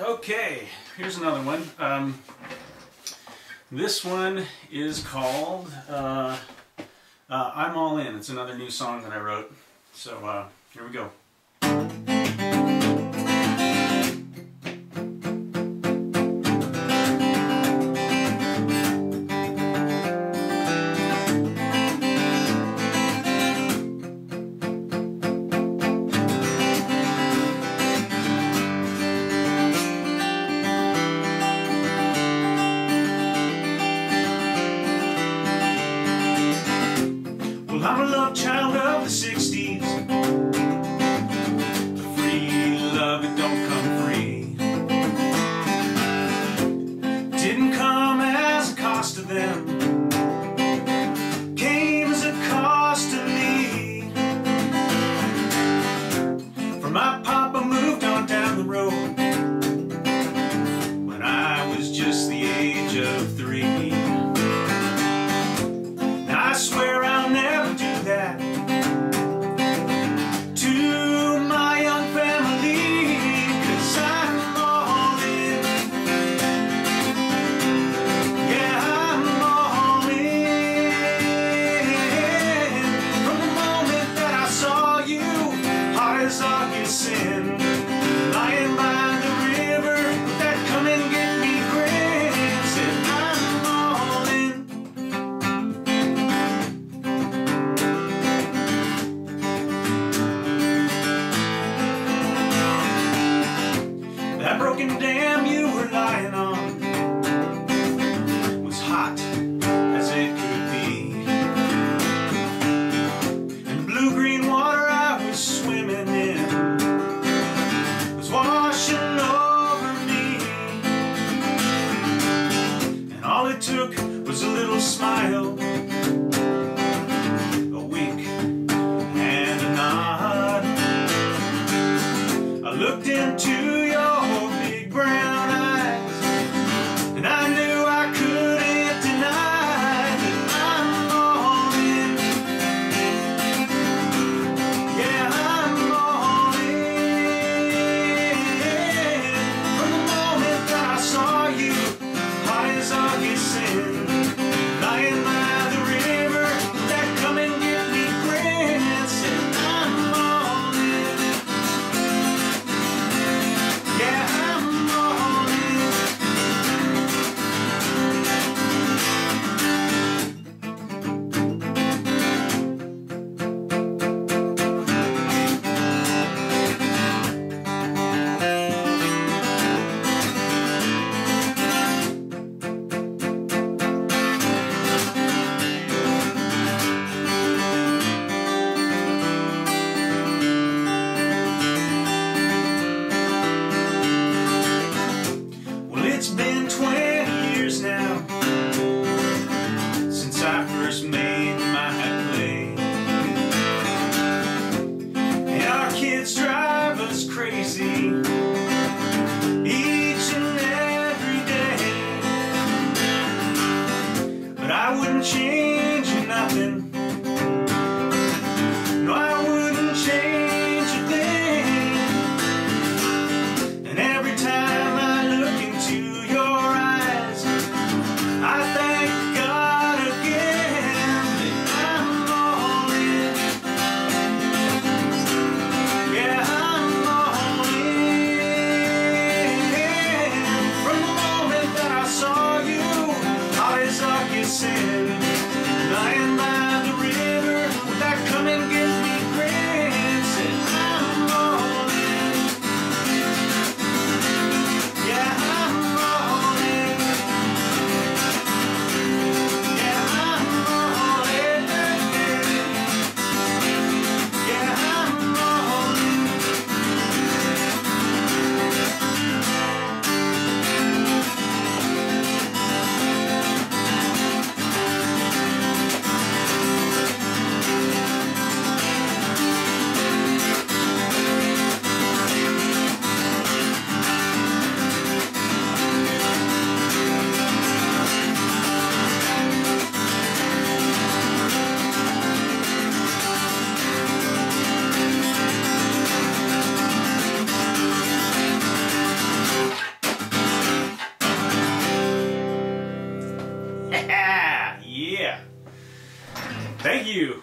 Okay, here's another one. Um, this one is called uh, uh, I'm All In. It's another new song that I wrote. So uh, here we go. child his darkest sin. Lying by the river, that come and get me grins, and I'm all in. That broken dam you were lying on. little smile. I wouldn't change nothing. Thank you.